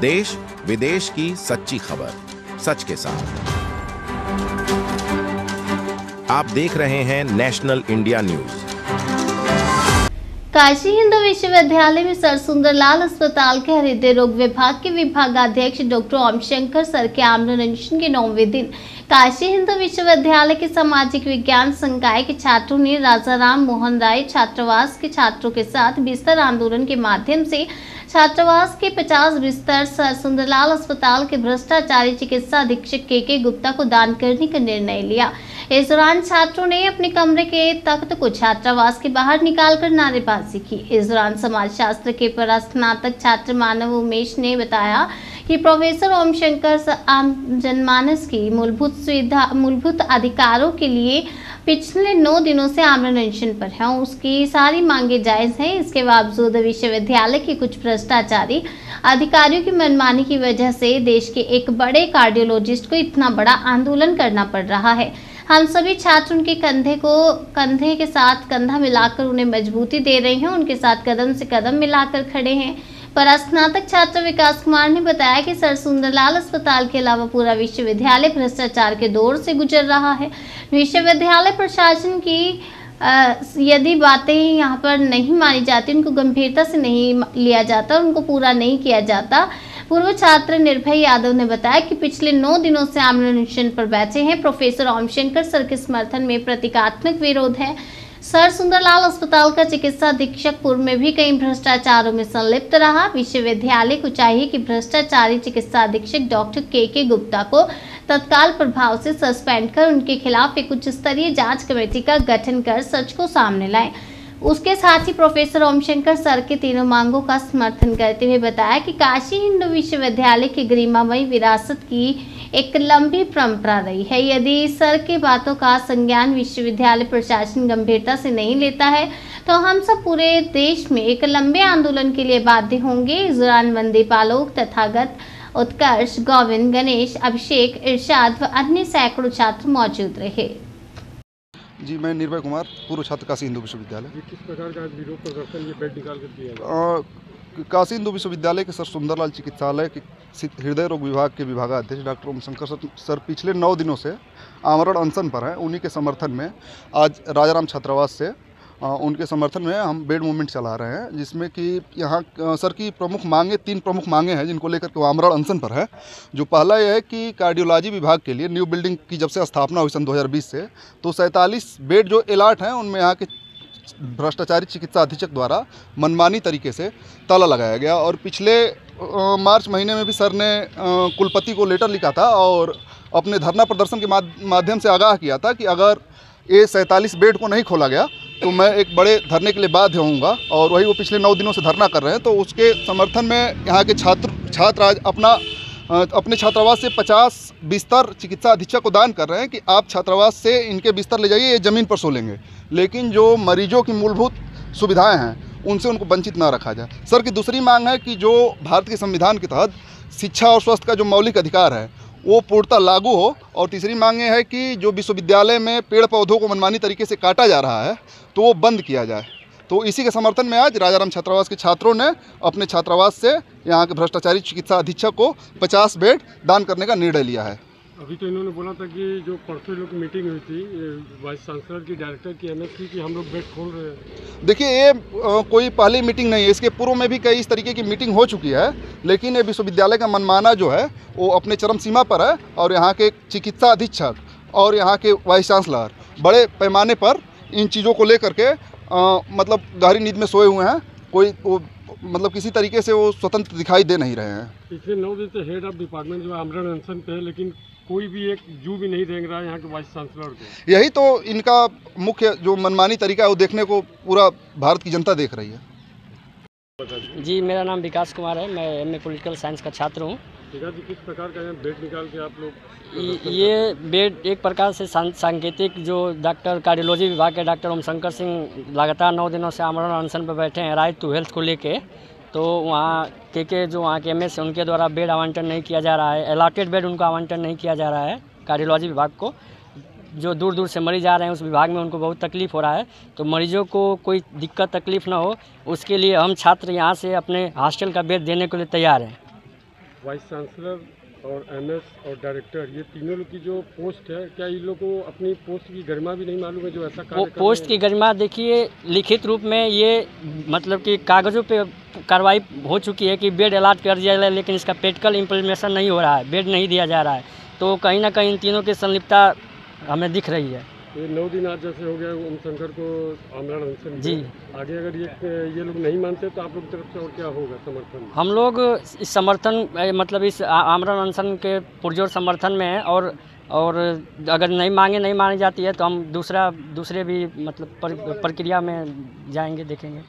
देश विदेश की सच्ची खबर, सच के साथ। आप देख रहे हैं National India News. Kashi Hindu Vishwavidyalaya में सर सुंदरलाल अस्पताल के हृदय रोग विभाग के विभागाध्यक्ष डॉक्टर ओम शंकर सर के आम्रनशन के नौवे दिन काशी हिंदू विश्वविद्यालय के सामाजिक विज्ञान संकाय के छात्रों ने राजा राम मोहन राय छात्रावास के छात्रों के साथ बिस्तर आंदोलन के माध्यम से छात्रावास के 50 बिस्तर सर सुंदरलाल अस्पताल के भ्रष्टाचारी चिकित्सा अधीक्षक के के गुप्ता को दान करने का निर्णय लिया। इस दौरान छात्रों ने अपने कमरे के तख्त को छात्रावास के बाहर निकालकर नारेबाजी की। इस दौरान समाज शास्त्र के परास्नातक छात्र मानव उमेश ने बताया कि प्रोफेसर ओम शंकर आम जनमानस की मूलभूत सुविधा मूलभूत अधिकारों के लिए पिछले नौ दिनों से आमरण अनशन पर है। उसकी सारी मांगे जायज़ हैं। इसके बावजूद विश्वविद्यालय के कुछ भ्रष्टाचारी अधिकारियों की मनमानी की वजह से देश के एक बड़े कार्डियोलॉजिस्ट को इतना बड़ा आंदोलन करना पड़ रहा है। हम सभी छात्र उनके कंधे को, कंधे के साथ कंधा मिलाकर उन्हें मजबूती दे रहे हैं। उनके साथ कदम से कदम मिलाकर खड़े हैं। पर स्नातक छात्र विकास कुमार ने बताया कि सर सुंदरलाल अस्पताल के अलावा पूरा विश्वविद्यालय भ्रष्टाचार के दौर से गुजर रहा है। विश्वविद्यालय प्रशासन की यदि बातें यहाँ पर नहीं मानी जाती, उनको गंभीरता से नहीं लिया जाता उनको पूरा नहीं किया जाता, पूर्व छात्र निर्भय यादव ने बताया कि पिछले नौ दिनों से आमरण पर बैठे हैं। प्रोफेसर ओमशंकर सर के समर्थन में प्रतीकात्मक विरोध है। सर सुंदरलाल अस्पताल का चिकित्सा अधीक्षक पूर्व में भी कई भ्रष्टाचारों में संलिप्त रहा। विश्वविद्यालय को चाहिए कि भ्रष्टाचारी चिकित्सा अधीक्षक डॉक्टर के के गुप्ता को तत्काल प्रभाव से सस्पेंड कर उनके खिलाफ एक उच्च स्तरीय जाँच कमेटी का गठन कर सच को सामने लाए। उसके साथ ही प्रोफेसर ओमशंकर सर के तीनों मांगों का समर्थन करते हुए बताया कि काशी हिंदू विश्वविद्यालय की गरिमामयी विरासत की एक लंबी परंपरा रही है। यदि सर के बातों का संज्ञान विश्वविद्यालय प्रशासन गंभीरता से नहीं लेता है तो हम सब पूरे देश में एक लंबे आंदोलन के लिए बाध्य होंगे। इस दौरान मंदीप आलोक तथागत उत्कर्ष, गोविंद, गणेश, अभिषेक, इर्शाद व अन्य सैकड़ों छात्र मौजूद रहे। जी मैं निर्भय कुमार पूर्व छात्र काशी हिंदू विश्वविद्यालय। किस प्रकार का विरोध प्रदर्शन ये बेड निकाल कर किया काशी हिंदू विश्वविद्यालय के सर सुंदरलाल चिकित्सालय के हृदय रोग विभाग के विभागाध्यक्ष doctor Om Shankar sir, sir पिछले नौ दिनों से आमरण अनशन पर हैं। उन्हीं के समर्थन में आज राजाराम छात्रावास से उनके समर्थन में हम बेड मूवमेंट चला रहे हैं जिसमें कि यहाँ सर की प्रमुख मांगे तीन प्रमुख मांगे हैं जिनको लेकर के वो आमरण अनशन पर है। जो पहला यह है कि कार्डियोलॉजी विभाग के लिए न्यू बिल्डिंग की जब से स्थापना हुई सन 2020 से तो सैंतालीस बेड जो अलाट हैं उनमें यहाँ के भ्रष्टाचारी चिकित्सा अधीक्षक द्वारा मनमानी तरीके से ताला लगाया गया। और पिछले आ, मार्च महीने में भी सर ने कुलपति को लेटर लिखा था और अपने धरना प्रदर्शन के माध्यम से आगाह किया था कि अगर ये सैंतालीस बेड को नहीं खोला गया तो मैं एक बड़े धरने के लिए बाध्य होऊँगा और वही वो पिछले नौ दिनों से धरना कर रहे हैं तो उसके समर्थन में यहाँ के छात्र छात्र आज अपना अपने छात्रावास से 50 बिस्तर चिकित्सा अधीक्षक को दान कर रहे हैं कि आप छात्रावास से इनके बिस्तर ले जाइए, ये ज़मीन पर सो लेंगे। लेकिन जो मरीजों की मूलभूत सुविधाएँ हैं, उनसे उनको वंचित ना रखा जाए। सर की दूसरी मांग है कि जो भारत के संविधान के तहत शिक्षा और स्वास्थ्य का जो मौलिक अधिकार है वो पूर्णतः लागू हो। और तीसरी मांग ये है कि जो विश्वविद्यालय में पेड़ पौधों को मनमानी तरीके से काटा जा रहा है तो वो बंद किया जाए। तो इसी के समर्थन में आज राजाराम छात्रावास के छात्रों ने अपने छात्रावास से यहाँ के भ्रष्टाचारी चिकित्सा अधीक्षक को 50 बेड दान करने का निर्णय लिया है। अभी तो इन्होंने बोला था कि जो परसों लोग मीटिंग हुई थी वाइस चांसलर की डायरेक्टर की एम की, कि हम लोग बेड खोल रहे हैं। देखिए, ये कोई पहली मीटिंग नहीं है। इसके पूर्व में भी कई इस तरीके की मीटिंग हो चुकी है, लेकिन ये विश्वविद्यालय का मनमाना जो है, वो अपने चरम सीमा पर है, और यहाँ के चिकित्सा अधीक्षक और यहाँ के वाइस चांसलर बड़े पैमाने पर इन चीज़ों को लेकर के मतलब गहरी नींद में सोए हुए हैं। कोई वो मतलब किसी तरीके से वो स्वतंत्र दिखाई दे नहीं रहे हैं। पिछले नौ दिन से हेड ऑफ़ डिपार्टमेंट जो आमरण अनशन पे है लेकिन कोई भी एक जू भी नहीं देख रहा है यहाँ के वाइस चांसलर को। यही तो इनका मुख्य जो मनमानी तरीका है वो देखने को पूरा भारत की जनता देख रही है। जी मेरा नाम विकास कुमार है। मैं एमए पॉलिटिकल साइंस का छात्र हूँ। किस प्रकार का बेड निकाल के आप लोग ये बेड एक प्रकार से सांकेतिक जो डॉक्टर कार्डियोलॉजी विभाग के डॉक्टर ओमशंकर सिंह लगातार नौ दिनों से आमरण अनशन पर बैठे हैं राइट टू हेल्थ को लेके। तो वहाँ के के जो वहाँ के एम एस उनके द्वारा बेड आवंटन नहीं किया जा रहा है। अलाटेड बेड उनको आवंटन नहीं किया जा रहा है कार्डियोलॉजी विभाग को। जो दूर दूर से मरीज़ आ रहे हैं उस विभाग में उनको बहुत तकलीफ़ हो रहा है। तो मरीजों को कोई दिक्कत तकलीफ़ ना हो उसके लिए हम छात्र यहाँ से अपने हॉस्टल का बेड देने के लिए तैयार हैं। वाइस चांसलर और एमएस और डायरेक्टर ये तीनों लोग की जो पोस्ट है क्या इन लोग को अपनी पोस्ट की गरिमा भी नहीं मालूम है जो ऐसा कार्य वो पोस्ट की गरिमा देखिए लिखित रूप में ये मतलब कि कागज़ों पे कार्रवाई हो चुकी है कि बेड अलाट कर दिया जाए लेकिन इसका प्रैक्टिकल इम्प्लीमेशन नहीं हो रहा है बेड नहीं दिया जा रहा है। तो कहीं ना कहीं इन तीनों की संलिप्तता हमें दिख रही है। ये नौ दिन आज जैसे हो गया ओम शंकर को आमरण अनशन जी। आगे अगर ये ये लोग नहीं मानते तो आप लोग तरफ़ से और क्या होगा समर्थन? हम लोग इस समर्थन मतलब इस आमरण अनशन के पुरजोर समर्थन में हैं और और अगर नहीं मांगे नहीं मानी जाती है तो हम दूसरा दूसरे भी मतलब पर, प्रक्रिया में जाएँगे देखेंगे।